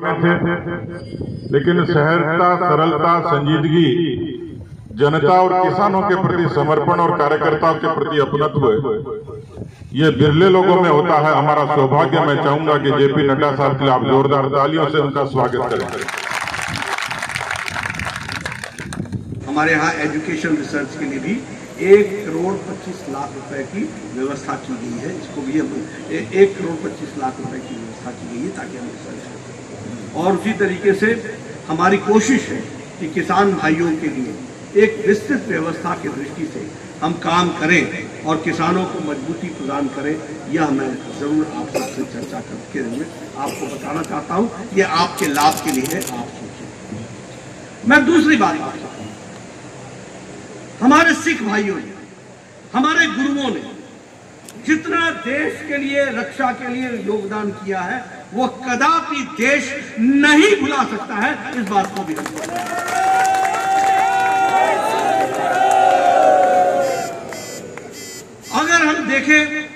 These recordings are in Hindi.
थे। लेकिन सहजता सरलता, संजीदगी, जनता और किसानों के प्रति समर्पण और कार्यकर्ताओं के प्रति अपनत्व, ये बिरले लोगों में होता है। हमारा सौभाग्य, मैं चाहूँगा कि जेपी नड्डा साहब के लिए आप जोरदार तालियों से उनका स्वागत करें। हमारे यहाँ एजुकेशन रिसर्च के लिए भी एक करोड़ पच्चीस लाख रुपए की व्यवस्था की गई है। इसको भी एक करोड़ पच्चीस लाख रुपए की व्यवस्था की गई है ताकि हम रिसर्च कर सकें। और उसी तरीके से हमारी कोशिश है कि किसान भाइयों के लिए एक विस्तृत व्यवस्था की दृष्टि से हम काम करें और किसानों को मजबूती प्रदान करें, यह मैं ज़रूर आप सबसे चर्चा करके हुए आपको बताना चाहता हूँ ये आपके लाभ के लिए है, आप सोचें मैं दूसरी बात आपसे कहूँ। हमारे सिख भाइयों ने, हमारे गुरुओं ने जितना देश के लिए, रक्षा के लिए योगदान किया है वो कदापि देश नहीं भुला सकता है, इस बात को भी अगर हम देखें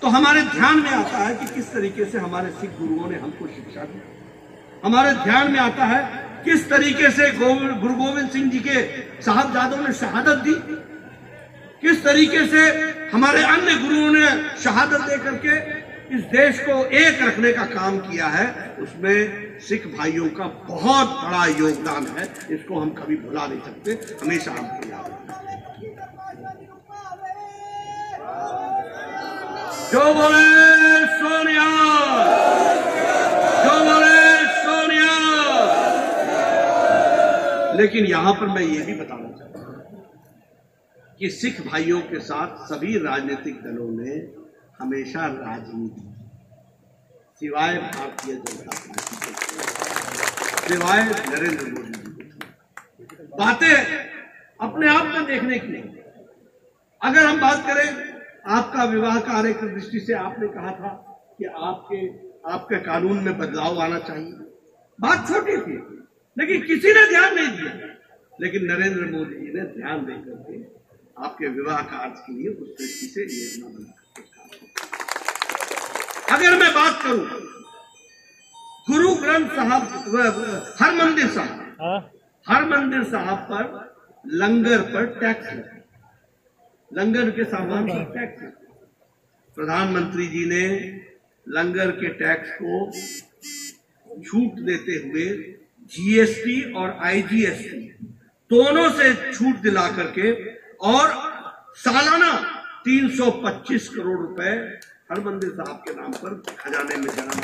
तो हमारे ध्यान में आता है कि किस तरीके से हमारे सिख गुरुओं ने हमको शिक्षा दी। हमारे ध्यान में आता है किस तरीके से गुरु गोविंद सिंह जी के साहबजादों ने शहादत दी। किस तरीके से हमारे अन्य गुरुओं ने शहादत दे करके इस देश को एक रखने का काम किया है, उसमें सिख भाइयों का बहुत बड़ा योगदान है, इसको हम कभी भुला नहीं सकते। हमेशा हमको याद जो बोले सोनिया, जो बोले सोनिया। लेकिन यहाँ पर मैं ये भी बताना चाहता हूँ कि सिख भाइयों के साथ सभी राजनीतिक दलों ने हमेशा राजनीति। सिवाय भारतीय जनता पार्टी के सिवाय नरेंद्र मोदी जी बातें अपने आप में देखने की नहीं। अगर हम बात करें, आपका विवाह कार्य की दृष्टि से आपने कहा था कि आपके आपके कानून में बदलाव आना चाहिए। बात छोटी थी, लेकिन किसी ने ध्यान नहीं दिया। लेकिन नरेंद्र मोदी जी ने ध्यान दे करके आपके विवाह कार्य के लिए उस दृष्टि से योजना बना अगर मैं बात करूँ गुरु ग्रंथ साहब हरमंदिर साहब हरमंदिर साहब पर लंगर पर टैक्स लगा लंगर के सामान पर टैक्स लगा। प्रधानमंत्री जी ने लंगर के टैक्स को छूट देते हुए जीएसटी और आईजीएसटी दोनों से छूट दिला करके और सालाना 325 करोड़ रुपए हरमंदिर साहब के नाम पर खजाने में जमा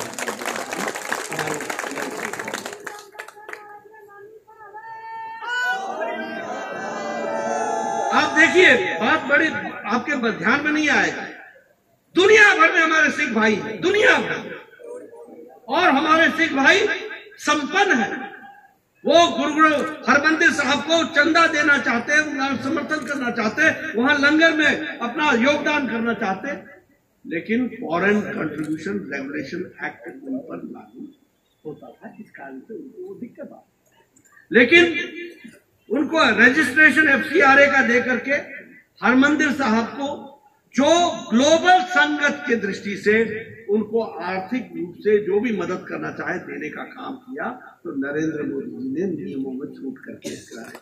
आप देखिए, बात बड़ी आपके ध्यान में नहीं आएगा। दुनिया भर में हमारे सिख भाई हैं, दुनिया भर। और हमारे सिख भाई संपन्न है। वो गुरु गुरु हरमंदिर साहब को चंदा देना चाहते हैं, उनका समर्थन करना चाहते हैं, वहाँ लंगर में अपना योगदान करना चाहते हैं। लेकिन फॉरेन कंट्रीब्यूशन रेगुलेशन एक्ट उन पर लागू होता था, इस कारण से उनको वो दिक्कत आ लेकिन उनको रजिस्ट्रेशन एफसीआरए का दे करके हरमंदिर साहब को, जो ग्लोबल संगत के दृष्टि से उनको आर्थिक रूप से जो भी मदद करना चाहे, देने का काम किया तो नरेंद्र मोदी जी ने नियमों में छूट करके कराया